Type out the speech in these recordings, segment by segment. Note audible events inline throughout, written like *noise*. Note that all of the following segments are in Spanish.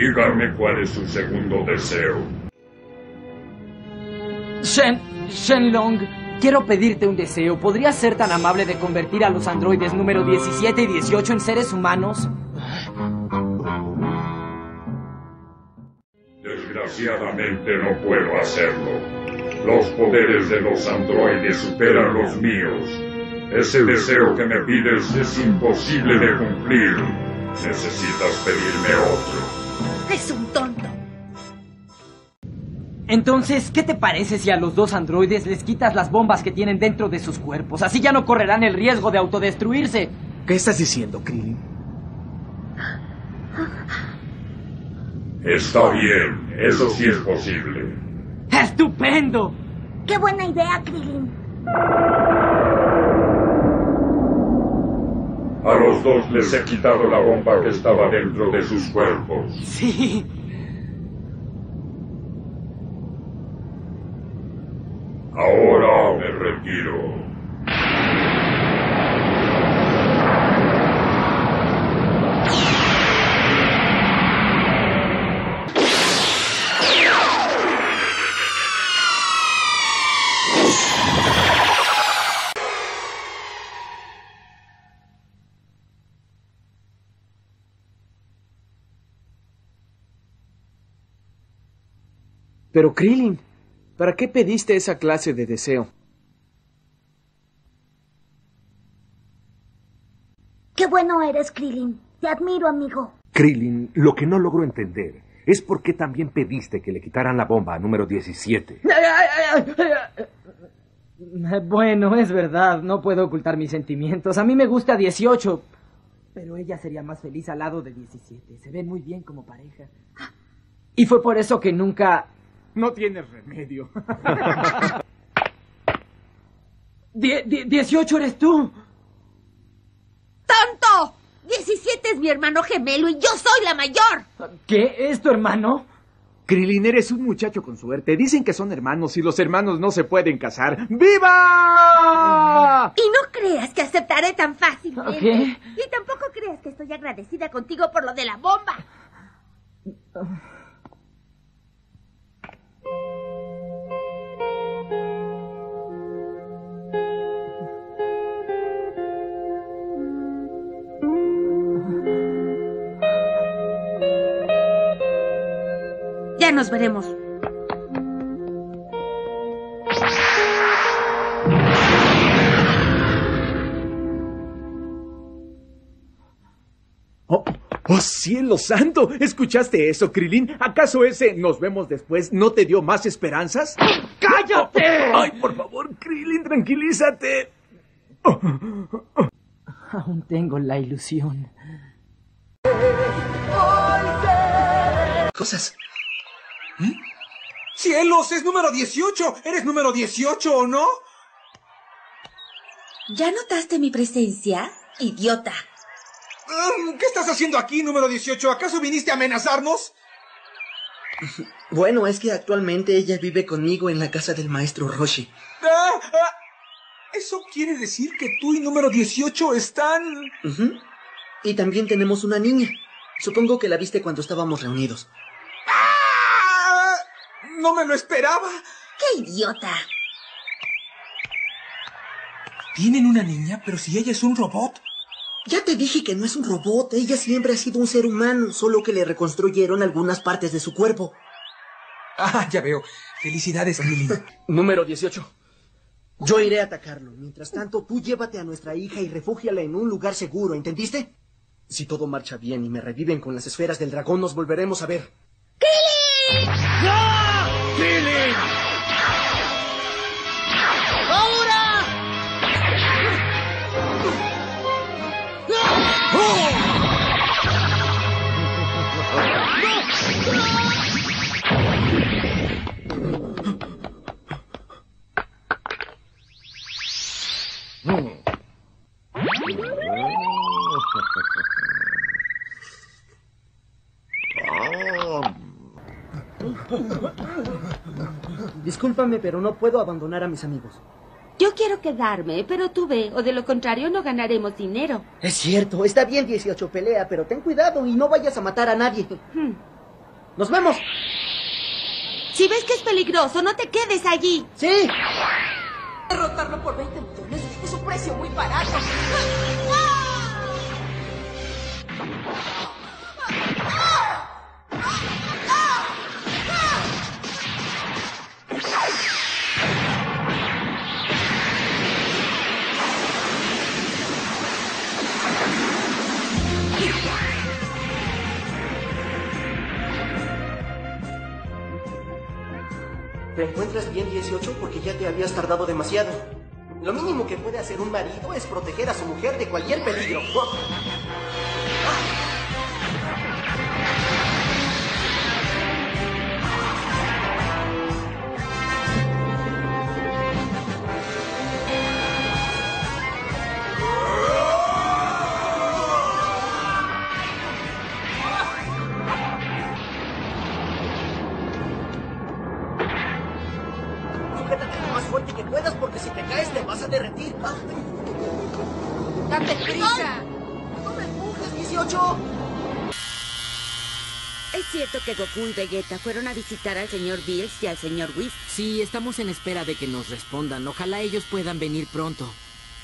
Dígame cuál es su segundo deseo. Shen, Shenlong, quiero pedirte un deseo. ¿Podrías ser tan amable de convertir a los androides número 17 y 18 en seres humanos? Desgraciadamente no puedo hacerlo. Los poderes de los androides superan los míos. Ese deseo que me pides es imposible de cumplir. Necesitas pedirme otro. Es un tonto. Entonces, ¿qué te parece si a los dos androides les quitas las bombas que tienen dentro de sus cuerpos? Así ya no correrán el riesgo de autodestruirse. ¿Qué estás diciendo, Krillin? Está bien, eso sí es posible. ¡Estupendo! ¡Qué buena idea, Krillin! A los dos les he quitado la bomba que estaba dentro de sus cuerpos. Sí. Pero Krillin, ¿para qué pediste esa clase de deseo? ¡Qué bueno eres, Krillin! Te admiro, amigo. Krillin, lo que no logro entender es por qué también pediste que le quitaran la bomba a número 17. Bueno, es verdad, no puedo ocultar mis sentimientos. A mí me gusta 18, pero ella sería más feliz al lado de 17. Se ven muy bien como pareja. Y fue por eso que nunca... No tienes remedio. *laughs* Die- die- 18 eres tú. ¡Tonto! 17 es mi hermano gemelo y yo soy la mayor. ¿Qué? ¿Es tu hermano? Krillin, eres un muchacho con suerte. Dicen que son hermanos y los hermanos no se pueden casar. ¡Viva! Y no creas que aceptaré tan fácilmente. ¿Qué? Y tampoco creas que estoy agradecida contigo por lo de la bomba. Ya nos veremos. Oh, oh, cielo santo. ¿Escuchaste eso, Krillin? ¿Acaso ese nos vemos después no te dio más esperanzas? ¡Cállate! Ay, por favor, Krillin, tranquilízate. Aún tengo la ilusión. Cosas. ¡Cielos! ¡Es número 18! ¿Eres número 18 o no? ¿Ya notaste mi presencia? Idiota. Mm, ¿Qué estás haciendo aquí, número 18? ¿Acaso viniste a amenazarnos? *laughs* Bueno, es que actualmente ella vive conmigo en la casa del maestro Roshi. Ah, ah, ¿Eso quiere decir que tú y número 18 están... Y también tenemos una niña. Supongo que la viste cuando estábamos reunidos. No me lo esperaba. ¡Qué idiota! Tienen una niña, pero si ella es un robot. Ya te dije que no es un robot. Ella siempre ha sido un ser humano, solo que le reconstruyeron algunas partes de su cuerpo. Ah, ya veo. Felicidades, Krillin. *laughs* Número 18. Yo iré a atacarlo. Mientras tanto, tú llévate a nuestra hija y refúgiala en un lugar seguro, ¿entendiste? Si todo marcha bien y me reviven con las esferas del dragón, nos volveremos a ver. feeling. Discúlpame, pero no puedo abandonar a mis amigos. Yo quiero quedarme, pero tú ve, o de lo contrario no ganaremos dinero. Es cierto, está bien 18 pelea, pero ten cuidado y no vayas a matar a nadie. Hmm. ¡Nos vemos! Si ves que es peligroso, no te quedes allí. ¡Sí! Derrotarlo por 20 millones es un precio muy barato. ¿Te encuentras bien 18 porque ya te habías tardado demasiado? Lo mínimo que puede hacer un marido es proteger a su mujer de cualquier peligro. ¡Date prisa! ¡No me empujes, 18! ¿Es cierto que Goku y Vegeta fueron a visitar al señor Bills y al señor Whis? Sí, estamos en espera de que nos respondan. Ojalá ellos puedan venir pronto.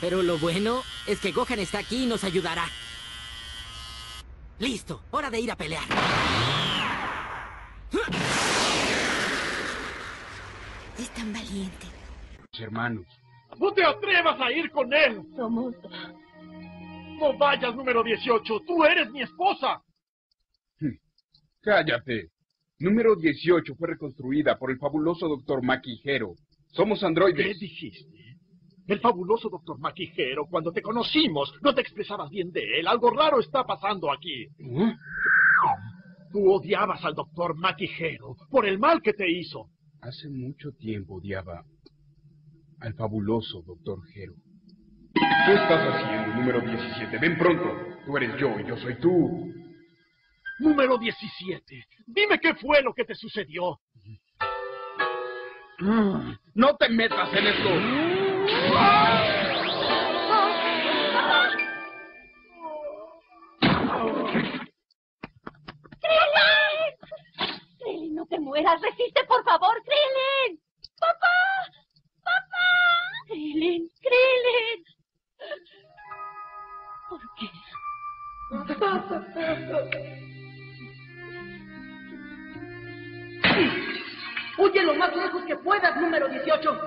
Pero lo bueno es que Gohan está aquí y nos ayudará. Listo, hora de ir a pelear. Es tan valiente. hermanos. ¡No te atrevas a ir con él! Somos... ¡No vayas, número 18! ¡Tú eres mi esposa! Cállate. Número 18 fue reconstruida por el fabuloso Dr. Maquijero. Somos androides. ¿Qué dijiste? El fabuloso doctor Maquijero, cuando te conocimos, no te expresabas bien de él. Algo raro está pasando aquí. ¿Eh? Tú odiabas al doctor Maquijero por el mal que te hizo. Hace mucho tiempo odiaba al fabuloso Dr. Hero. ¿Qué estás haciendo, número 17? Ven pronto. Tú eres yo y yo soy tú. Número 17. Dime qué fue lo que te sucedió. No te metas en esto. ¡Krillin, no te mueras! ¡Resiste, por favor, Krillin! Huye lo más lejos que puedas, número 18.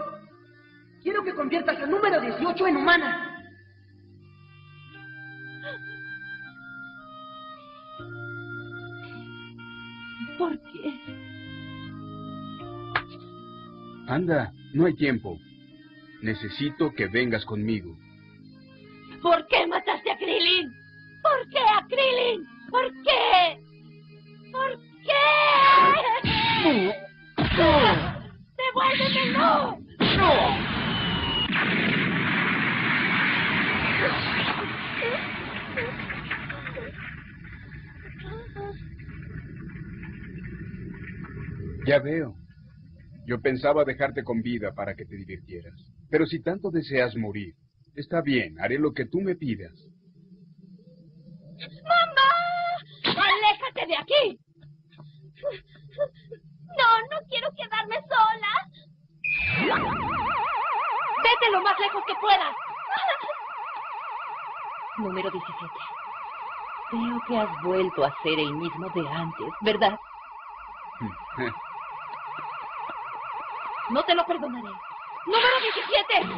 Quiero que conviertas al número 18 en humana. ¿Por qué? Anda, no hay tiempo. Necesito que vengas conmigo. ¿Por qué mataste a Krillin? ¿Por qué a? ¿Por qué? ¿Por qué? ¡Devuélvemelo! Ya veo. Yo pensaba dejarte con vida para que te divirtieras. Pero si tanto deseas morir, está bien, haré lo que tú me pidas. ¡Mamá! ¡Aléjate de aquí! No, no quiero quedarme sola. Vete lo más lejos que puedas. Número 17. Veo que has vuelto a ser el mismo de antes, ¿verdad? *laughs* No te lo perdonaré. Número 17.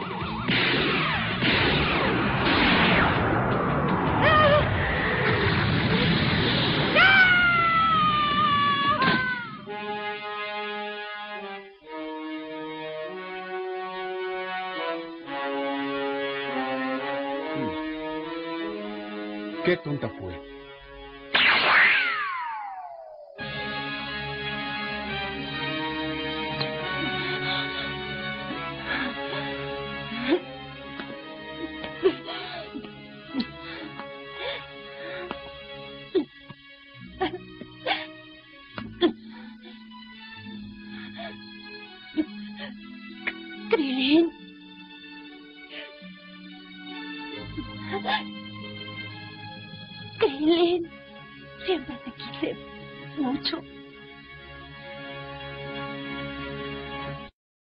Qué tonta fue.